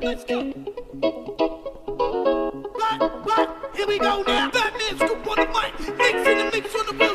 Let's go. Right, right, here we go now. Batman scoop on the mic, mix in the mix on the wheels